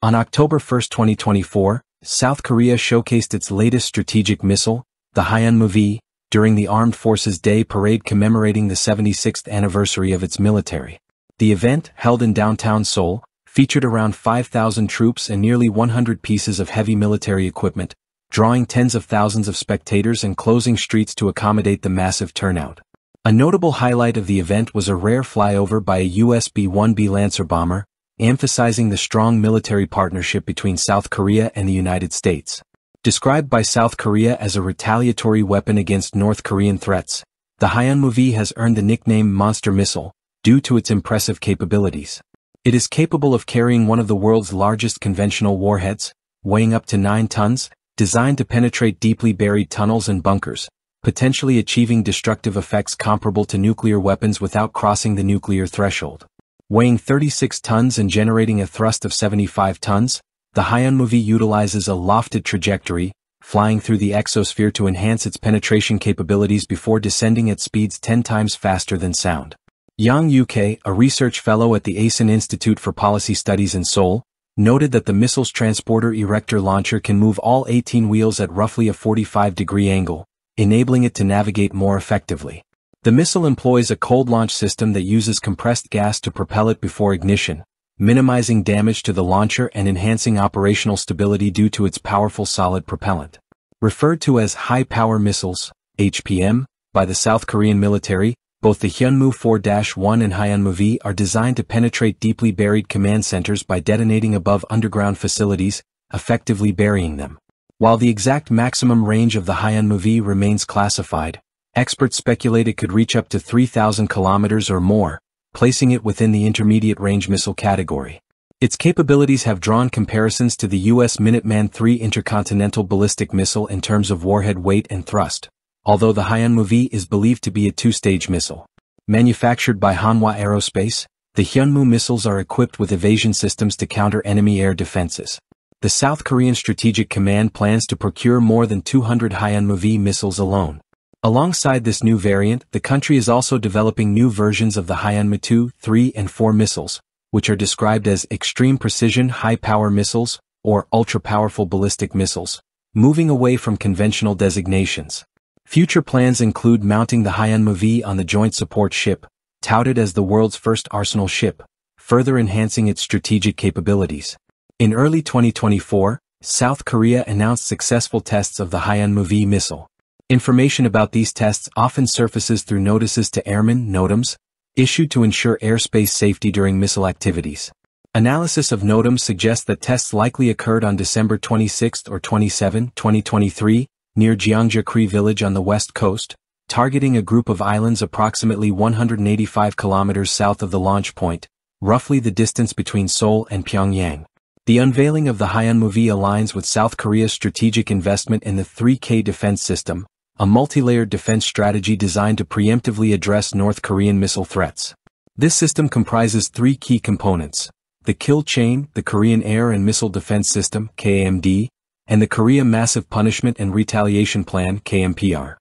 On October 1, 2024, South Korea showcased its latest strategic missile, the Hyunmoo-V, during the Armed Forces Day parade commemorating the 76th anniversary of its military. The event, held in downtown Seoul, featured around 5,000 troops and nearly 100 pieces of heavy military equipment, drawing tens of thousands of spectators and closing streets to accommodate the massive turnout. A notable highlight of the event was a rare flyover by a US B-1B Lancer bomber, emphasizing the strong military partnership between South Korea and the United States. Described by South Korea as a retaliatory weapon against North Korean threats, the Hyunmoo-V has earned the nickname Monster Missile, due to its impressive capabilities. It is capable of carrying one of the world's largest conventional warheads, weighing up to 9 tons, designed to penetrate deeply buried tunnels and bunkers, potentially achieving destructive effects comparable to nuclear weapons without crossing the nuclear threshold. Weighing 36 tons and generating a thrust of 75 tons, the Hyunmoo-V utilizes a lofted trajectory, flying through the exosphere to enhance its penetration capabilities before descending at speeds 10 times faster than sound. Yang Uk, a research fellow at the Asan Institute for Policy Studies in Seoul, noted that the missile's transporter erector launcher can move all 18 wheels at roughly a 45-degree angle, enabling it to navigate more effectively. The missile employs a cold launch system that uses compressed gas to propel it before ignition, minimizing damage to the launcher and enhancing operational stability due to its powerful solid propellant. Referred to as high-power missiles, HPM, by the South Korean military, both the Hyunmoo 4-1 and Hyunmoo-V are designed to penetrate deeply buried command centers by detonating above underground facilities, effectively burying them. While the exact maximum range of the Hyunmoo-V remains classified, experts speculate it could reach up to 3,000 kilometers or more, placing it within the intermediate range missile category. Its capabilities have drawn comparisons to the U.S. Minuteman III intercontinental ballistic missile in terms of warhead weight and thrust, although the Hyunmoo-V is believed to be a two-stage missile. Manufactured by Hanwha Aerospace, the Hyunmoo missiles are equipped with evasion systems to counter enemy air defenses. The South Korean Strategic Command plans to procure more than 200 Hyunmoo-V missiles alone. Alongside this new variant, the country is also developing new versions of the Hyunmoo 2, 3, and 4 missiles, which are described as extreme precision high-power missiles, or ultra-powerful ballistic missiles, moving away from conventional designations. Future plans include mounting the Hyunmoo-V on the Joint Support Ship, touted as the world's first arsenal ship, further enhancing its strategic capabilities. In early 2024, South Korea announced successful tests of the Hyunmoo-V missile. Information about these tests often surfaces through notices to airmen NOTAMs, issued to ensure airspace safety during missile activities. Analysis of NOTAMs suggests that tests likely occurred on December 26 or 27, 2023, near Jeongjukri village on the west coast, targeting a group of islands approximately 185 kilometers south of the launch point, roughly the distance between Seoul and Pyongyang. The unveiling of the Hyunmoo-V aligns with South Korea's strategic investment in the 3K defense system, a multi-layered defense strategy designed to preemptively address North Korean missile threats. This system comprises three key components, the kill chain, the Korean Air and Missile Defense System, KAMD, and the Korea Massive Punishment and Retaliation Plan KMPR.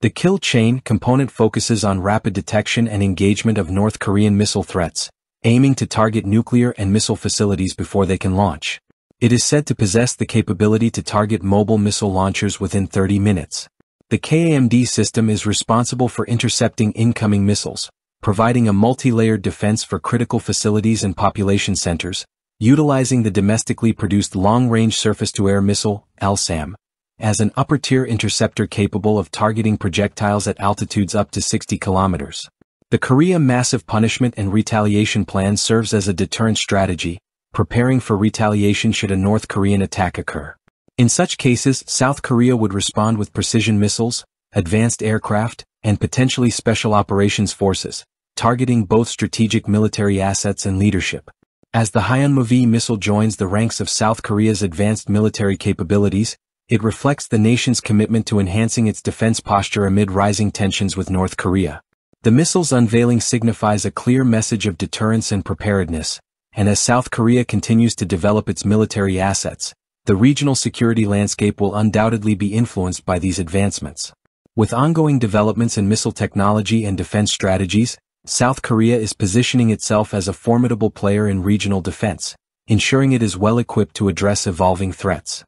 The kill chain component focuses on rapid detection and engagement of North Korean missile threats, aiming to target nuclear and missile facilities before they can launch. It is said to possess the capability to target mobile missile launchers within 30 minutes. The KAMD system is responsible for intercepting incoming missiles, providing a multi-layered defense for critical facilities and population centers, utilizing the domestically produced long-range surface-to-air missile, LSAM, as an upper-tier interceptor capable of targeting projectiles at altitudes up to 60 kilometers. The Korea Massive Punishment and Retaliation Plan serves as a deterrent strategy, preparing for retaliation should a North Korean attack occur. In such cases, South Korea would respond with precision missiles, advanced aircraft, and potentially special operations forces, targeting both strategic military assets and leadership. As the Hyunmoo-V missile joins the ranks of South Korea's advanced military capabilities, it reflects the nation's commitment to enhancing its defense posture amid rising tensions with North Korea. The missile's unveiling signifies a clear message of deterrence and preparedness, and as South Korea continues to develop its military assets, the regional security landscape will undoubtedly be influenced by these advancements. With ongoing developments in missile technology and defense strategies, South Korea is positioning itself as a formidable player in regional defense, ensuring it is well equipped to address evolving threats.